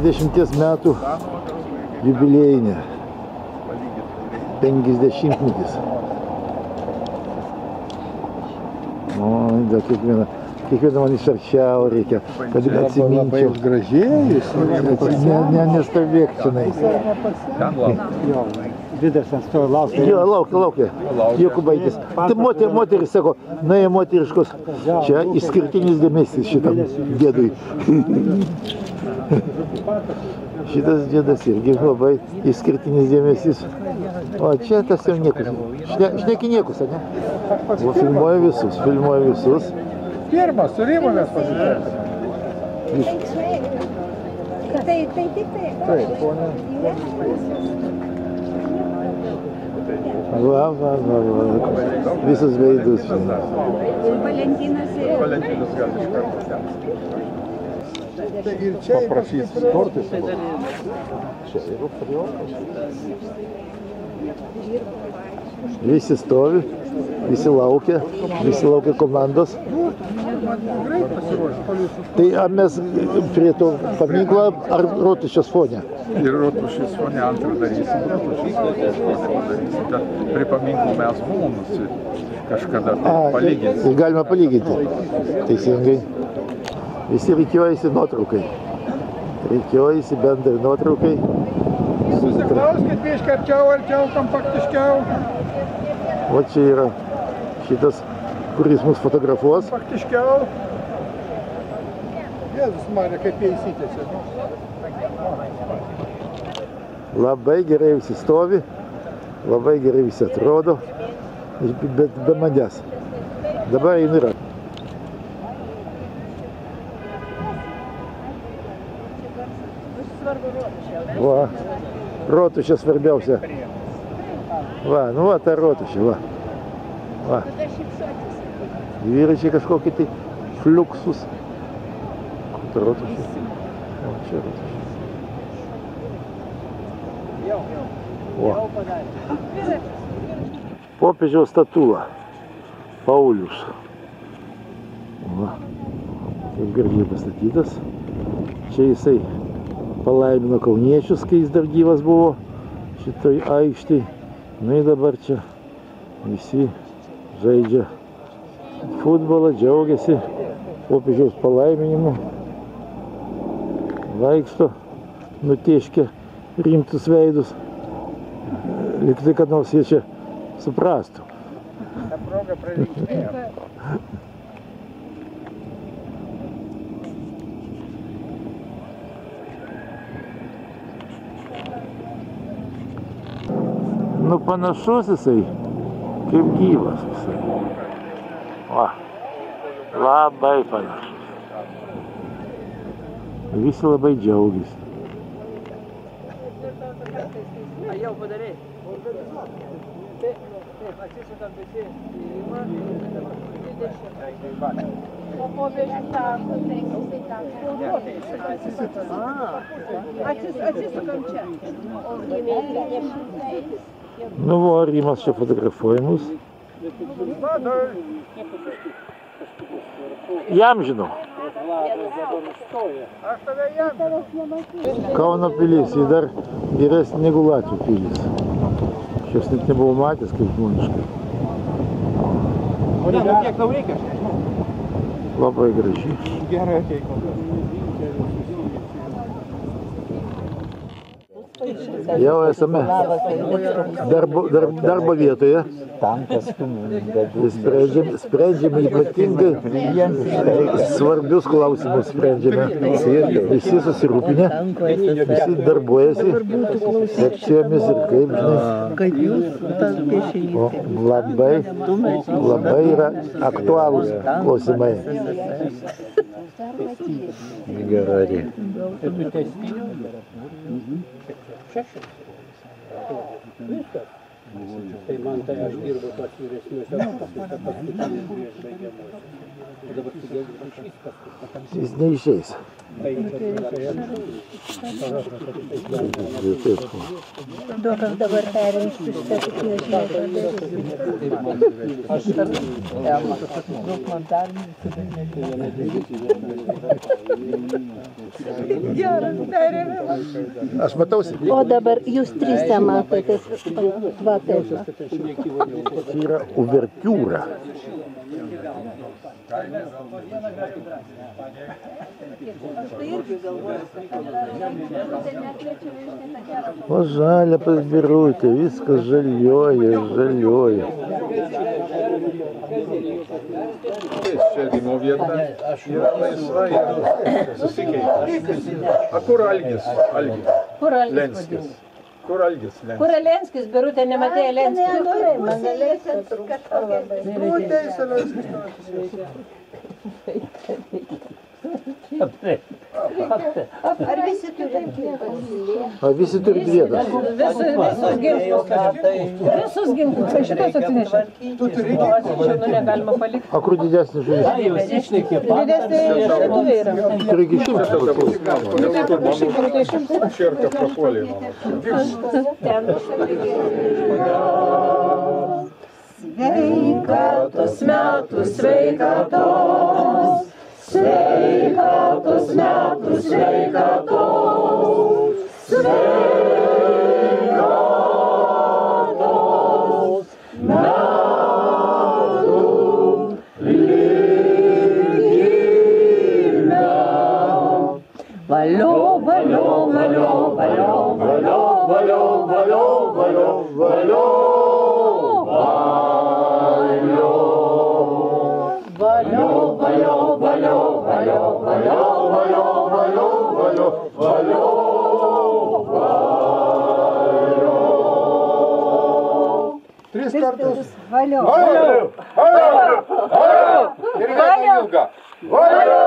jaunioji mūsų grupė 50 metų jubiliejinė 50 metis. O, dar kiekvieną, kiekvieną man iš arčiau reikia, kad atsiminčiau. gražėjus. Ne, ne, nestovėk čionais. Didas ant stovi laukia. Jo, laukia, laukia. Jokubaitis. Tai moter, moteris sako, na, jie moteriškos. Čia išskirtinis dėmesys šitam dėdui. Šitas dėdas irgi labai išskirtinis dėmesys. O čia tas jau niekus. Šne, šneki niekus, ne? O filmuoja visus, filmuoja visus. Pirmas, surimo mes pasižiūrėjome. Tai, tai tik tai. Taip, ponia. Va, va, va, va. Visus veidus. Valentinas ir Valentinas gali iš karto ten. Ir čia paprašys kortis. Visi stovi, visi laukia, visi laukia komandos. Tai ar mes prie to paminklo ar rotušės fone? Ir rotušės fone antrą darysim, rotušės fone padarysim. Ten prie paminklų mes buvom nusi kažkada tai palyginti. galima palyginti. Teisingai. Visi reikiuojasi nuotraukai. Reikiuojasi bendrai nuotraukai. Susiklauskit biškai arčiau, arčiau, kompaktiškiau. O čia yra šitas, kuris mus fotografuos. Kompaktiškiau. Jėzus Marija, kaip jie įsitėsi. Labai gerai visi stovi, labai gerai visi atrodo, bet be manęs. Dabar einu yra. Va, rotušė svarbiausia. Va, nu va, ta rotušė, va. Va. Dviračiai kažkokie tai fliuksus. Kur ta rotušė? O, čia rotušė. O. Popiežiaus statula. Paulius. Va. Taip gražiai pastatytas. Čia jisai palaimino kauniečius, kai jis dar gyvas buvo šitoj aikštėj. Na ir dabar čia visi žaidžia futbolą, džiaugiasi popiežiaus palaiminimu. Vaikšto, nutieškia rimtus veidus. Liktai, kad nors jie čia suprastų. Ta proga pralinksmėjo. nu panašus jisai, kaip gyvas jisai. Va, labai panašus. Visi labai džiaugiasi. A jau padarė. Taip, taip, atsisukam visi į įmą. O po vežtako, tai jisai tam. Atsisukam čia. O gimė 30. No Wari masz się fotografuojamus. Jamžino. Kauno pilis, jis dar geresnė negu Latvių pilis. Aš jos net nebuvau matęs kaip žmoniškai. O ne, kiek tau reikia, aš nežinau. Labai gražiai. Gerai, ateik. Jau esame darbo, dar, darbo vietoje. Sprendžiame, sprendžiame ypatingai svarbius klausimus. Sprendžiame. Visi susirūpinę, visi darbuojasi sekcijomis ir kaip žinai. O labai, labai yra aktualūs klausimai. Gerai. Tai man tai aš dirbu tos vyresniuose kursuose paskutinius prieš baigiamuosius. Jis neišeis. Duokas dabar perims iš Aš daug man dar Geras perėmimas. Aš matausi. O dabar jūs trise matotės. Va taip. Čia yra uvertiūra. O žalia pasbirutė, viskas žalioja, žalioja. Sėdimo vieta yra laisva ir susikeitė. A kur Algis? Algis. Kur Algis Lenskis? Kur Lenskis, Birutė, nematė Lenskis? Ne, kur mane Lenskis? Kur teisė Lenskis? Taip, taip. Ar visi turi A visi turi vietas. Visus, ginklus. Visus ginklus. Tai šitas atsinešė. Tu turi ginklus. Nu negalima palikti. A kur didesnis žuvis? Didesnė šaltuvė yra. Turi iki šimto paklausti. Čerka prapuolė mano. Sveikatos metų sveikatos. Sveikatos metų sveikatos. Sveikatos Valio. Valio! Valio! Valio! Ir. Valio!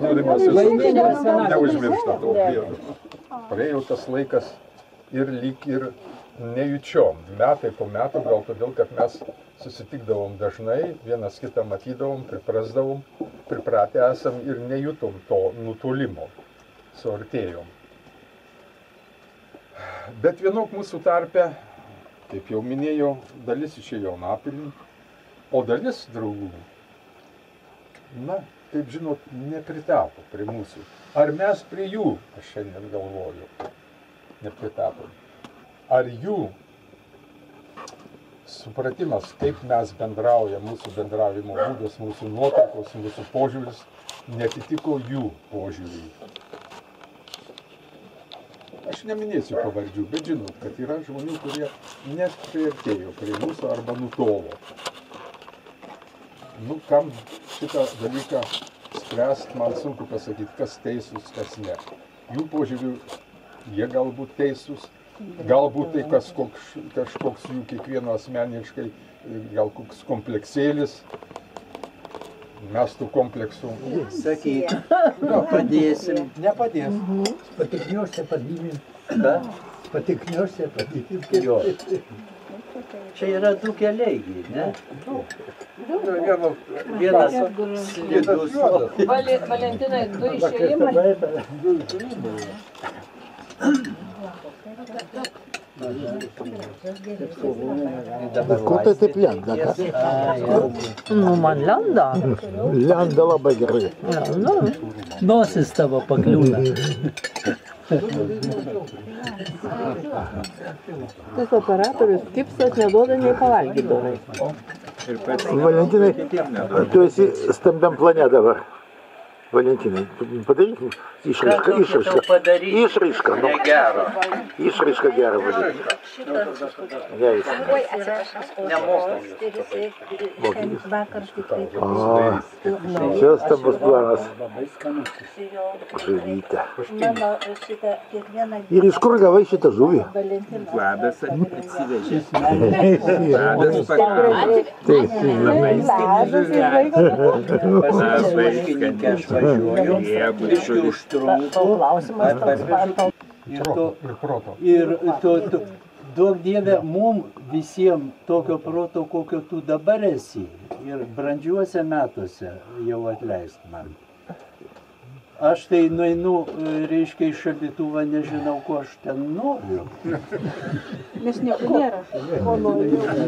Norimas jūs neužmiršta to priedo. Praėjo tas laikas ir lyg ir nejučiom. Metai po metų, gal todėl, kad mes susitikdavom dažnai, vienas kitą matydavom, priprasdavom, pripratę esam ir nejutom to nutolimo, suartėjom. Bet vienok mūsų tarpe, kaip jau minėjau, dalis išėjo napilį, o dalis draugų, na, kaip žinot, nepritapo prie mūsų. Ar mes prie jų, aš šiandien galvoju, nepritapom. Ar jų supratimas, kaip mes bendraujam, mūsų bendravimo būdas, mūsų nuotaikos, mūsų požiūris, netitiko jų požiūrį. Aš neminėsiu pavardžių, bet žinot, kad yra žmonių, kurie net priartėjo prie mūsų arba nutolo. Nu, kam šitą dalyką spręst, man sunku pasakyti, kas teisūs, kas ne. Jų požiūrių, jie galbūt teisūs, galbūt tai kas, koks, kažkoks jų kiekvieno asmeniškai, gal koks kompleksėlis. Mes tų kompleksų. Sakyk, padėsim. Nepadės. Patikniuosi padėsim. Ką? Patikniuosi padėsim. Jo. Čia yra du keliai, ne? Vieno, Vienas slidus. Valentinai, du išėjimai. Ko tai taip lenda? Nu, man lenda. Lenda labai gerai. Nu, nosis tavo pakliūna. Tas operatorius kipsas neduoda nei pavalgyti dorai. Valentinai, tu esi stambiam plane dabar. Valentinai, padaryk Išraiška, išraiška. Išraiška, nu. Negero. Išraiška gero vadinasi. Ne, išraiška. Nemokau. Čia stambus planas. Žuvytė. Ir iš kur gavai šitą žuvį? Vladas atsivežė. Vladas pakalbė. Taip, labai skaniai žuvė. Pas vaikininkę aš važiuoju. Jie būčiau iš užtrunku. Klausimas, Ar parvežu? Ir, to, ir proto. ir to, to, duok Dieve mum visiems tokio proto, kokio tu dabar esi. Ir brandžiuose metuose jau atleisk man. Aš tai nueinu, e, reiškia, iš šaldytuvą, nežinau, ko aš ten noriu. Nes nieko nėra.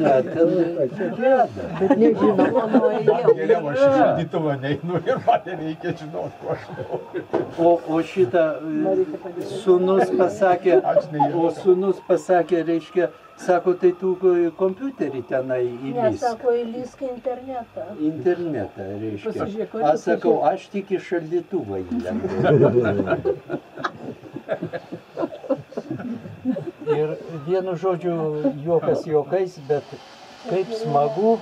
Ne, ten gėda. Bet nežinau, ko nori jau. Geriau aš į šaldytuvą neinu ir man nereikia žinoti, ko aš noriu. O, o šitą e, sunus pasakė, o sunus pasakė, reiškia, sako, tai tu e, kompiuterį tenai Ne, įlys. sako, įlysk internetą. Internetą, reiškia. Pasižiūrėk, Aš sakau, aš tik į šaldytuvą įlendu. Ir vienu žodžiu, juokas juokais, bet kaip smagu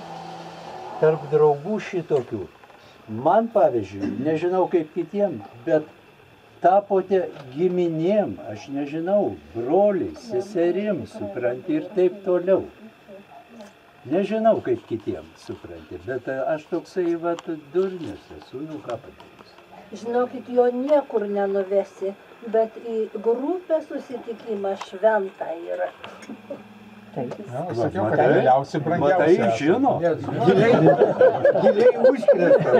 tarp draugų šitokių. Man pavyzdžiui, nežinau kaip kitiem, bet tapote giminėm, aš nežinau, broliais, seserim, supranti ir taip toliau. Nežinau kaip kitiem, supranti, bet e, aš toksai, va, durnius esu, nu ką padarysiu. Žinokit, jo niekur nenuvesi, bet į grupę susitikimą šventą yra. Na, sakiau, kad matai? geriausi brangiausi. Matai, žino. esame. Giliai užkrėsta.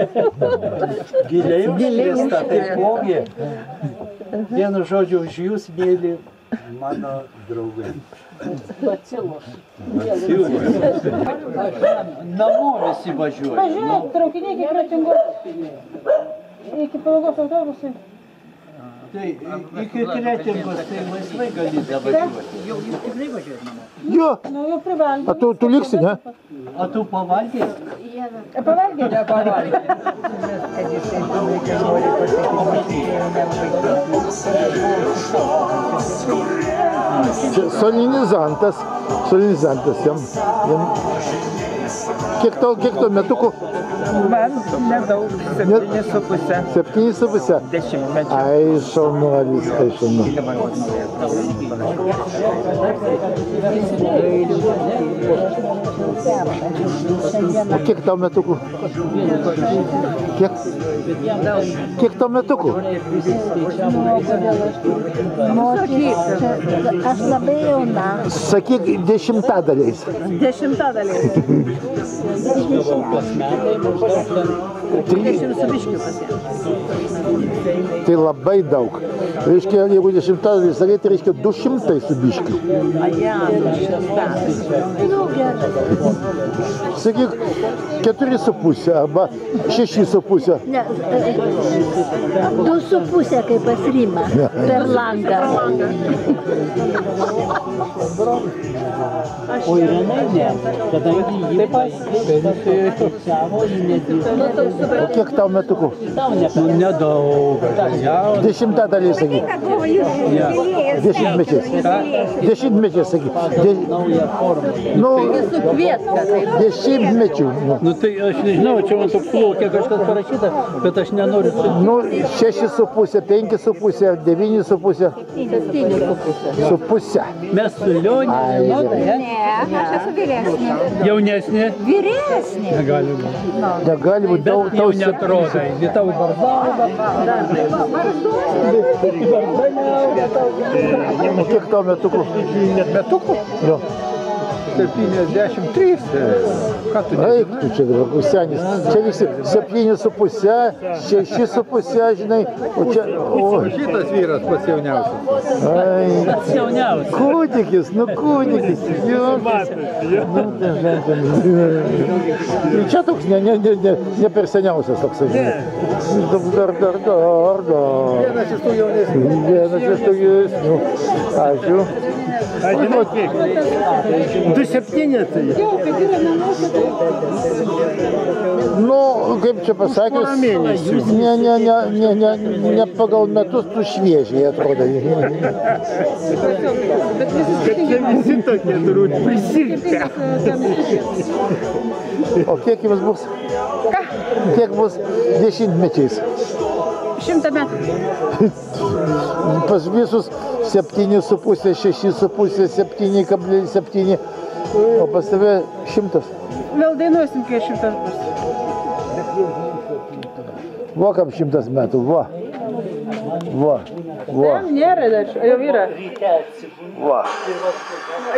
Giliai užkrėsta, taipogi. Vienu žodžiu, už jūs mėly mano draugai. Bacilos. Namo visi važiuoja. Važiuok, traukiniai iki kretingos. Iki palangos autobusai. Tai iki kretingos tai laisvai gali važiuoti. Jo, Nu, jau privalgiau. a tu, tu liksi, ne? O tu pavalgė? Pavalgiau. Čia solinizantas, solinizantas jam. jam. Kiek tau, kiek tau metukų? Man nedaug, septyni su pusė Septyni su pusė. dešimtmečio. Ai, šaunuolis, ai, šaunuolis. O kiek tau metukų? Kiek? Kiek tau metukų? Aš labai jauna. Sakyk dešimtadaliais. Ốp lưng. 30 su biškiu pasiėmė. Tai labai daug. Reiškia, jeigu 10 sakai, tai reiškia 200 su biškiu. Sakyk, 4,5 arba 6,5. Ne, 2,5 kaip pasryma per langą. O Irena ne, kadangi ji taip pat pensijoje fiksavo, ji nedirbo. Nu, tai O kiek tau metukų? Nu, nedaug, jau. Dešimtadaliais sakyk. Dešimtmečiais. Dešimtmečiais sakyk. De, nu, dešimtmečių. Nu, Nu tai aš nežinau, čia man toks laukia kažkas parašyta, bet aš nenoriu. nu, šeši su pusė, penki su pusė, devyni su pusė. Su pusė. Mes su Lionė, Ne, aš esu vyresnė. jaunesnė, Vyresnė. negali būti. Negali būti daug tau netrodo, ji tau barbauda. O kiek tau metukų? Net metukų? Jo. 73. Ką tu Eik, tu čia dabar pusenis. Čia visi septyni su pusė, šeši su pusė, žinai. O čia... O, Šitas vyras pats jauniausias. ai, Jauniausia. kūdikis, nu kūdikis. Jo, nu, tai žinai, Ir čia toks ne, ne, ne, ne, ne per seniausias toks, žinai. Dar, dar, dar, dar. Vienas iš tų jaunesnių. Vienas iš tų jaunesnių. Ačiū. Du septynetai. Jau, kad yra namuose. Nu, kaip čia pasakius, ne, ne, ne, ne, ne, ne pagal metus tu šviežiai atrodo. Bet visi tokie turbūt prisirpę. E, o kiek jums bus? Ką? Kiek bus dešimtmečiais? Šimtą metų. Pas visus 7,5, 6,5, 7,7. O pas tave šimtas. Vėl dainuosim, kai šimtas bus. Va kam šimtas metų, va. Va, va, Jam nėra dar, jau yra. va.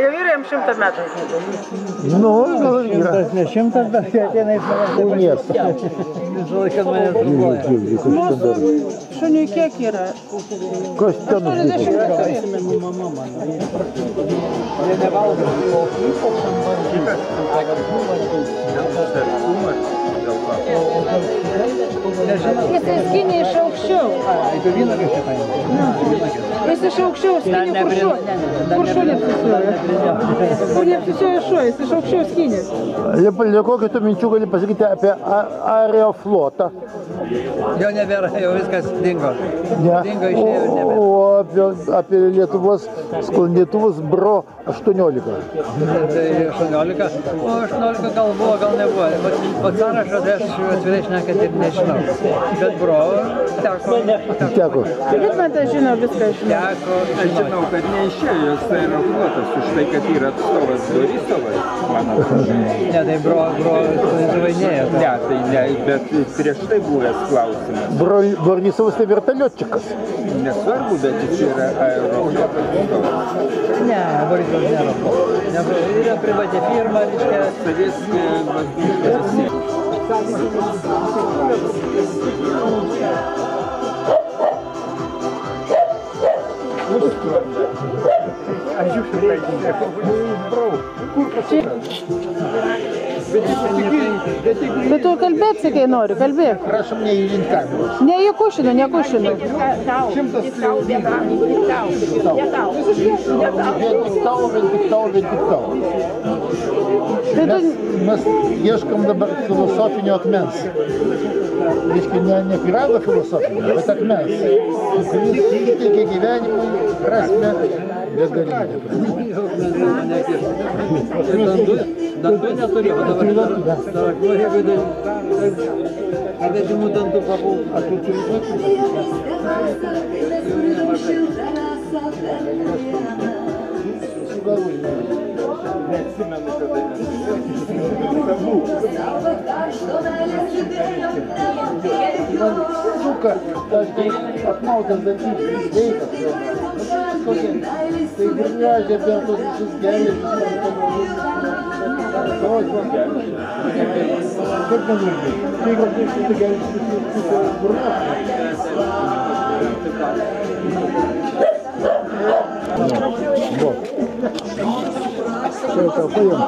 Jau yra jam šimtą metų. Nu, gal yra. Ne šimtas, bet kai ateina į miestą. Visą laiką mane ten dar. Šuniui kiek yra? Kas ten užlipo? 80 mama mano. Jie nevalgo. O ypač ant Jis skinė iš aukščiau. Jeigu vyną reikia paimti. Jis iš aukščiau skinė kur šuo. Kur šuo neapsisiojo. Kur neapsisiojo šuo, jis iš aukščiau skinė. Kokių tu minčių gali pasakyti apie aeroflotą? Jo nebėra, jau viskas dingo. Ne. Dingo išėjo ir nebėra. O, o apie, apie Lietuvos sklandytuvus bro 18. Tai 18. O 18 gal buvo, gal nebuvo. O sąrašą tai aš atvirai šnekant ir nežinau. Bet bro teko. Teko. Bet man tai žino viską iš Teko. Aš žinau, kad neišėjo, jis tai yra kvotas už tai, kad yra atstovas Dorisovas, man atrodo. Ne, tai bro, bro, tai nėjo. Ne, tai ne, bet prieš tai buvo buvęs klausimas. Бро, Борисовas tai vertaliotčikas. Nesvarbu, bet jis yra aeroflotas atstovas. Ne, Borisovas nėra. Ne, yra privati firma, reiškia, Sovietskė воздушная Bet tu kalbėt, sakai, nori, kalbėk. Prašom neįjungti kameros. Ne į kušinų, ne kušinų. Vien tik tau, vien tik tau, vien tik tau. Tai tu Mes, mes ieškam dabar filosofinio akmens. Reiškia, ne, ne pirago filosofinio, bet akmens. Kuris suteikia gyvenimui prasme begalinę. dantų, dantų neturi, o dabar traktuoju, jeigu dar avedimų dantų papultų. Сука, apmautas dantis, sveikas. Kokia, tai grįžė per tos visus gerius. Kaip man irgi? Tai gal tai šitai gerius Čia tau paimt,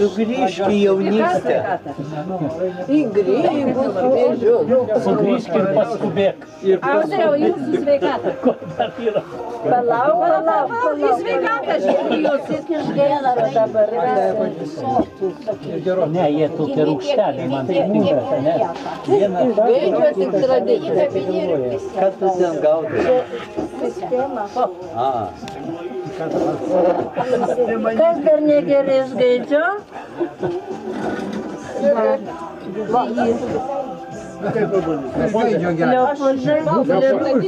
Sugrįžk į jaunystę. Į grybus, vėžius. Sugrįžk ir paskubėk. Audriau, jūsų sveikata. Palauk, palauk, palauk. Į sveikatą žiūrėjau, jūs tik išgėlate dabar. Ne, jie tokie rūkšteliai, man tai. Ne? Išgaidžio tik tradicija. Ką tu ten gaudai? Sistema. A, Kas dar negerai išgaidžio? Leopoldai, į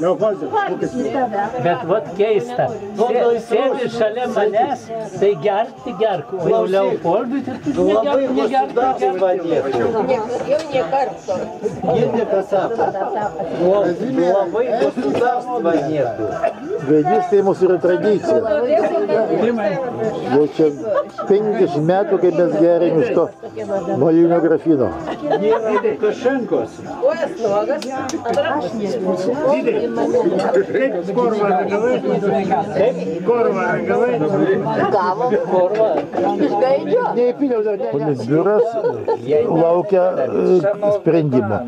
tave. bet vat keista. Sė- Sėdi šalia manęs, tai gerti gerk. O jau Leopoldui tai tu negerk, negerk, negerk. vadėtų. Girdi, sako. Labai gusudavs vadėtų. Gaidystė mūsų yra tradicija. Jau čia 50 metų, kai mes geriam iš to molinio grafino. Nėra Lukašenkos. Neįpyliau dar. Politbiuras laukia e, sprendimo.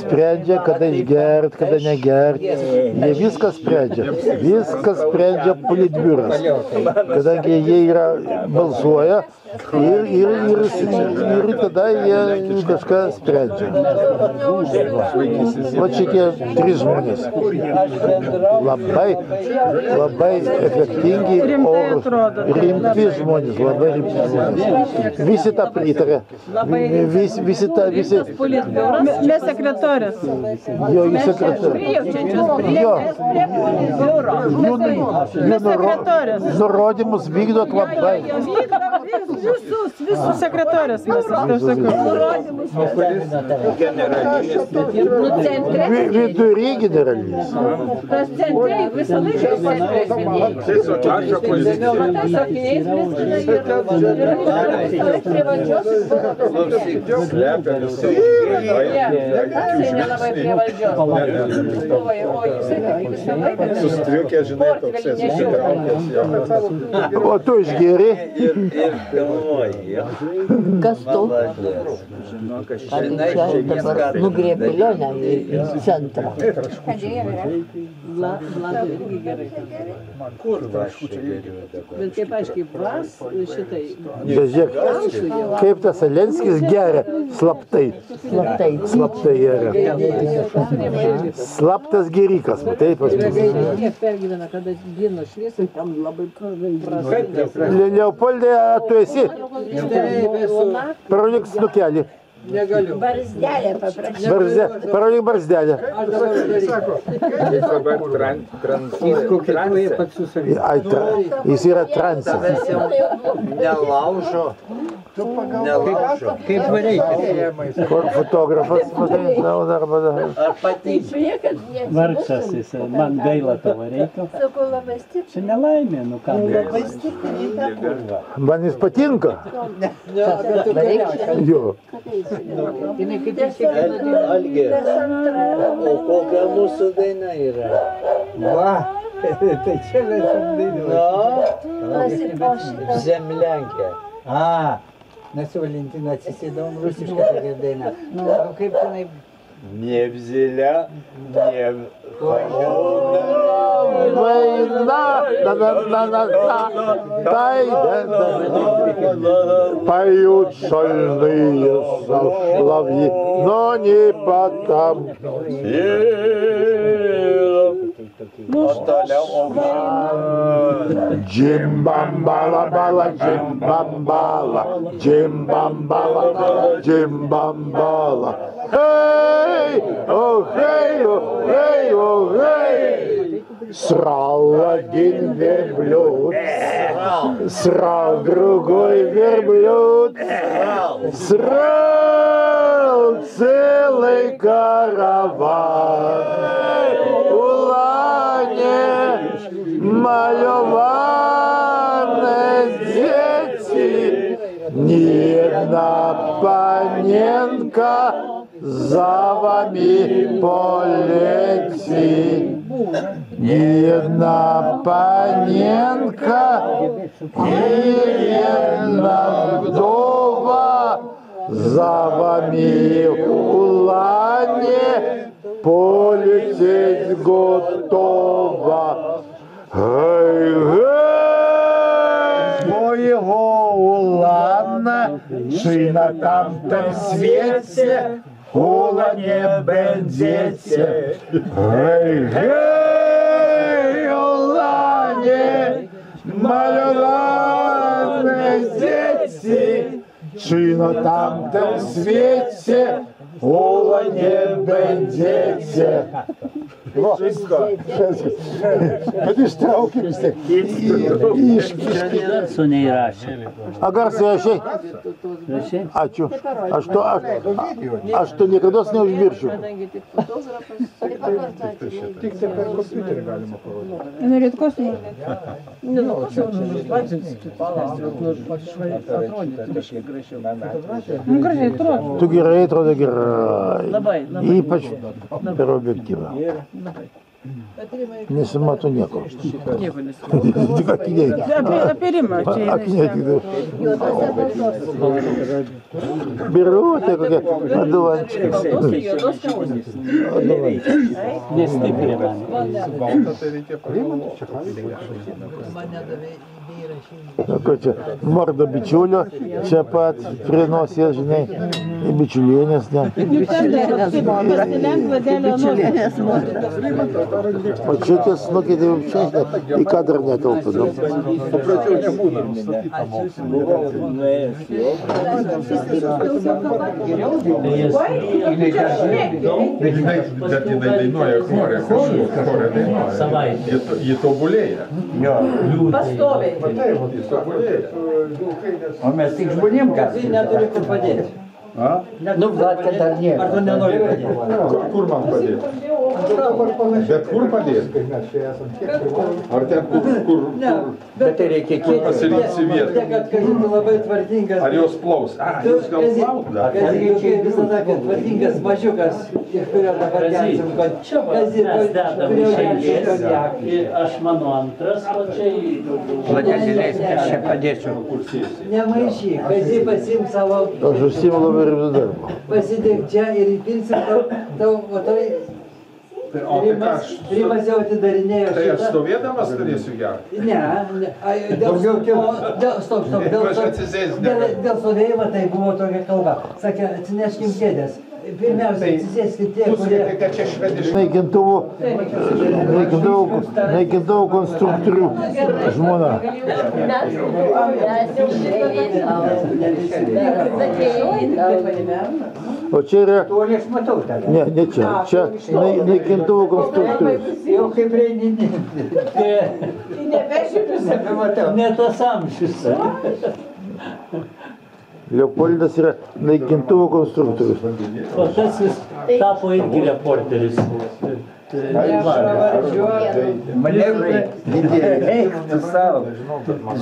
Sprendžia, kada išgert, kada negert. Jie viską sprendžia. Viską sprendžia politbiuras. Kadangi jie yra balsuoja ir, ir, ir, ir tada jie kažką sprendžia. Va šitie trys žmonės. Labai, labai efektingi, orus, rimti žmonės, labai rimti žmonės. Visi tą pritarė. Visi, visi tą, visi, Mes sekretorės. jo, jų sekretorius. Jo, jų, jų nuro, nurodymus vykdot labai. Visus, visus. Sekretorės. Nurodymus. Nu, Vidury generalinis. Tas centre visą laiką centre. Aš tai laiką. Sustriukė, žinai, toks susitraukęs. O tu išgėri? Ir, galvoji. Kas tu? Ar čia dabar nugriebė Lionę į į centrą? Vlada irgi gerai. Bet kaip aiškiai, vas šitai. Žiūrėk, kaip tas Zelenskis geria slaptai. Slaptai. Slaptai geria. Slaptas gerikas, matai pas mus. Kiek pergyvena, kada dienos šviesa, tam labai prastai. Le- Leopoldai, a, tu esi? Parodyk snukelį. Negaliu. Barzdelė paprašė. Barzde, parodyk barzdelę. Aš dabar darysiu. Jis dabar tran- trans- transe. Ai, tra, jis yra jau nelaužo. Nelaužo. Kaip vareikia. Kur fotografas, matai, savo darbą daro. Ar patinka? Niekad nieks. Vargšas jis, man gaila tavo reikia. Sakau, labai stipriai. Čia nelaimė, nu ką darysi. Man jis patinka. Jo. Jinai kaip Al- Algi, o kokia mūsų daina yra? Va. Tai čia mes dainuojame. Zemlenkė. A, mes su Valentina atsisėdom rusišką tokią dainą. Nu, kaip tenai Не взяла, не война, да да да да да дай поют шальные соловьи, но не потом. Yeah. Джимбамбала, бала, джимбамбала, джимбамбала, джимбамбала. Эй, о, эй, о. Срал один верблюд, срал другой верблюд, срал целый караван. Ни одна паненка за вами полетит. Ни одна паненка, ни одна вдова за вами лане полететь готова. Гей, гей, моего чи там тамтом свете Хула не бендете. Гей, гей, Улане, малюване дети, Чи там тамтом свете Ула не бендете. Во, Bet ištraukim vis tiek. Su neįrašė. A garsai rašai? Rašai? Ačiū. Aš to, aš, aš to niekada neužmiršiu. kadangi tik fotografas. Tik tai per kompiuterį galima parodyti. Norėt kostiumą? Ne, nu, čia čia atrodyti biškai gražiau. Nu, gražiai atrodo. Tu gerai atrodo gerai. Labai, labai. Ypač per objektyvą. Nesimato nieko. Nieko nesimato. Čia tai. Tai parodyti. Ko čia? Morda bičiulio. Čia pat prie nosies, žinai. Bičiulienės, ne. Dar kaip pasilenk vadelio nuotrauką. O čia tai čia į kadrą netelpa. Nu. Paprasčiau nebūna nustatyta Bet jinai, bet jinai dainuoja chore, kažkur chore dainuoja. Ji, to- ji tobulėja. Pastoviai. Ji tobulėja. O mes tik žmonėm galim. neturi kur padėti. A? Nu, va, kad dar nėra. Ar tu nenori padėti? Kur, kur man padėti? Bet kur padėti? Ar ten, kur, kur, Ne, bet tai reikia kur pasirinksi vietą? Tai, kad kažin labai tvarkingas. Ar jos plaus? A, Tu, jūs gal plaut dar? Kazy, kaip visada, kad tvarkingas mažiukas, kurio dabar kelsim, kad Čia mes. Ir Aš mano antras, o čia į... Vladimir, leisk, aš čia padėsiu. Nemaišyk, Kazy pasiim savo, Aš užsiimu labai rimtų darbą. pasidėk čia ir įpilsim tau, tau, o tai... O tai ką aš- Rimas jau atidarinėjo Tai aš stovėdamas turėsiu gerti? Ne, ne, ai, dėl, Daugiau o, dėl, stop, stop, dėl, dėl, dėl stovėjimo tai buvo tokia kalba. Sakė, atsineškim kėdės. Pirmiausia, atsisėskit tie, kurie... kad čia švediškai. Naikintuvų, konstruktorių žmona. O čia yra... Matau. Ne, ne čia. Čia nai- naikintuvų konstruktorius. Jau kaip reini. Nebematau. Ne tas amžius. Leopoldas yra naikintuvų konstruktorius. O tas jis tapo irgi reporteris. Manevrai didieji, eik tu savo.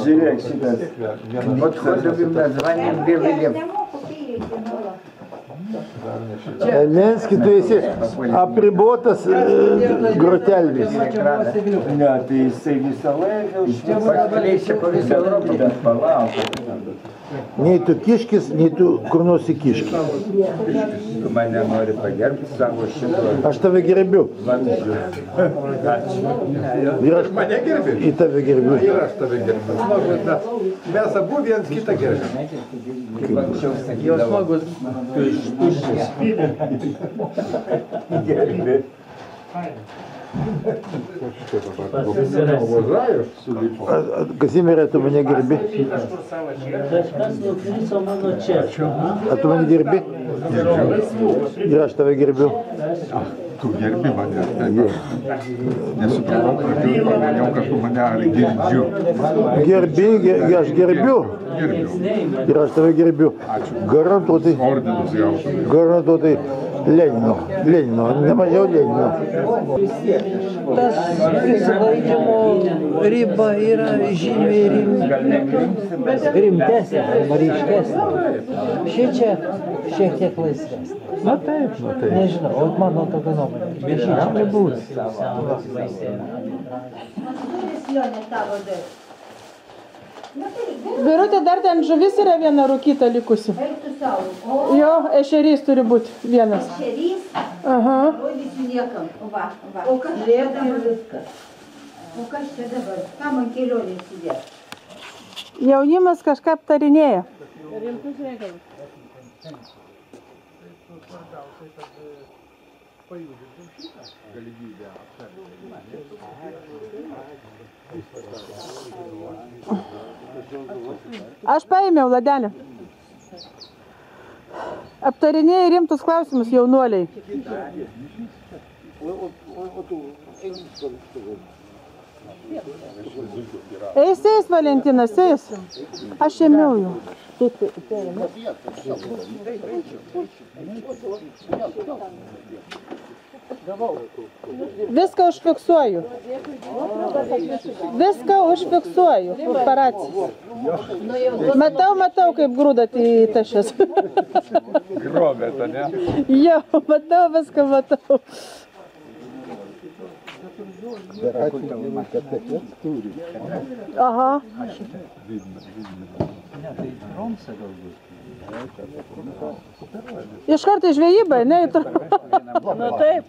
Žiūrėk šitas. Подходим ir mes звоним Белым. Lenski, tu esi apribotas e, grotelvis. Ne, tai jisai visą laiką paskleisia po visą Europą, bet palauk. Nei tu kiškis, nei tu kur nors įkiškis. Tu mane nori pagerbti savo šito. Aš tave gerbiu. Ir aš Mane gerbi? į tave gerbiu. Ir aš tave gerbiu. Nu, mes- abu viens kitą gerbime. Jau smagus. Tu iš tuščias. Gerbi. Kazimierė, tu mane gerbi? Kažkas nukriso mano čia. A tu mane gerbi? Ir aš tave gerbiu. Tu gerbi mane. Nesupratau, pradžioj pamaniau, kad tu mane ar girdžiu. Gerbi, ge- aš gerbiu. Gerbiu. Ir aš tave gerbiu. Garantuotai. Ordinus gautum. Garantuotai Lenino. Lenino, nemažiau Lenino. Tas prisilaikymo riba yra žymiai rim, rimtesnė, ryškesnė. Šičia šiek tiek laisvesnė. Na taip, na taip. Nežinau, o mano tokia nuomonė. Šičia nebūs. Birutė, dar ten žuvis yra viena rūkyta likusi. Jo, ešerys turi būti vienas. Šerys, Aha. rodysiu niekam. Va, va. O kas čia dabar? O kas čia dabar? Ką man kelionė įsidės? Jaunimas kažką aptarinėja. Rimtus reikalus. Aš paėmiau ladelį. Aptarinėja rimtus klausimus jaunuoliai. Eis, eis, Valentinas, eis. Aš ėmiau jau. Viską užfiksuoju. Viską užfiksuoju. Paparacis. Matau, matau, kaip grūdat į tašės. Grobėte, ne? Jo, matau, viską matau. Aha. Ne, tai Romsa galbūt. Iš karto į žvejybą, ne? į tra- Nu taip.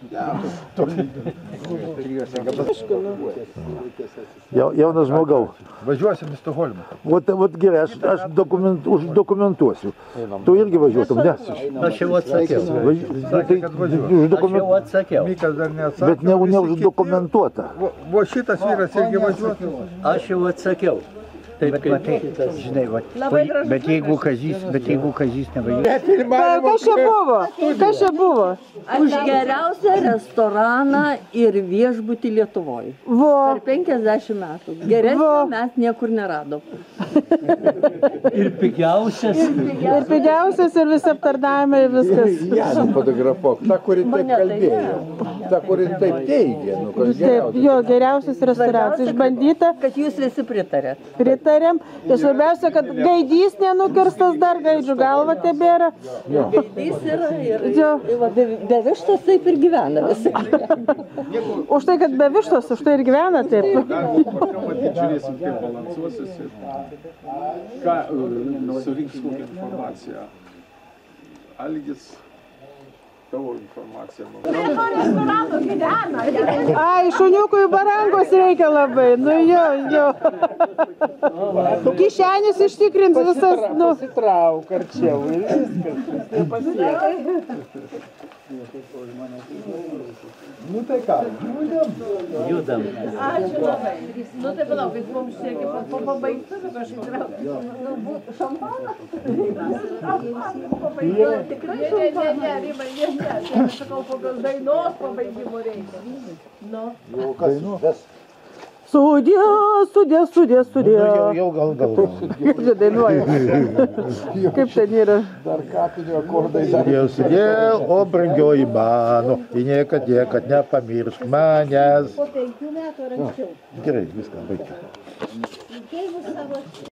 Ja- Jaunas žmogau. Važiuosim į Stokholmą. Vat, vat gerai, aš, aš dokument, uždokumentuosiu. Tu irgi važiuotum, ne? Aš jau atsakiau. Važ- Sakė, kad važiuoja. Aš jau atsakiau. Mikas dar neatsakė. Bet ne, o visi neuždokumentuota. kiti- Vo- Vo šitas vyras irgi važiuotų. Aš jau atsakiau. Taip Bet kaip šitas. žinai, Labai gražus bet jeigu kazys, bet jeigu kazys nevažiuoja. Ka- Kas čia buvo? Kas čia buvo? Už geriausią restoraną ir viešbutį Lietuvoje. Vo. Per 50 metų. Geresnio mes niekur neradom. Ir pigiausias. Ir pigiausias, ir visi aptardavimai, ir viskas. Ja, nufotografuok. Ta, kuri taip tai kalbėjo. Ta, kuri taip teigia. Nu, kas Taip, jo, geriausias restauracija. Išbandyta, Kad jūs visi pritarėt. Pritarėm. Ir svarbiausia, kad gaidys nenukirstas dar, gaidžių galva tebėra. Gaidys yra ir, ir va, be, be vištos taip ir gyvena visi. Už tai, kad be vištos, už tai ir gyvena taip. Žiūrėsim, kaip balansuosis ir ką e, surinks kokią informaciją. Algis, tavo informacija. Ai, šuniukui barangos reikia labai. Nu jo, jo. Kišenis ištikrins visas. Nu. Pasitrauk arčiau ir viskas. Nepasiek. Nu tai ką, Judam. Ačiū labai. Nu tai palaukit, mums reikia po, po pabaigtuvių traukti. Nu, būtų šampaną. Pabaigtuvių. Tikrai ne, ne, ne, ne, Rima, ne, ne. Tai aš sakau, kokios dainos pabaigimo reikia. Nu. Sudė, sudė, sudė, sudė. Jau, jau gal gal. Čia dainuoja. Kaip ten yra? dar kapinio akordai. Sudėjau, sudėjau, o brangioji mano, į niekad, niekad nepamiršk manęs. Po penkių metų ar anksčiau. Gerai, viską savo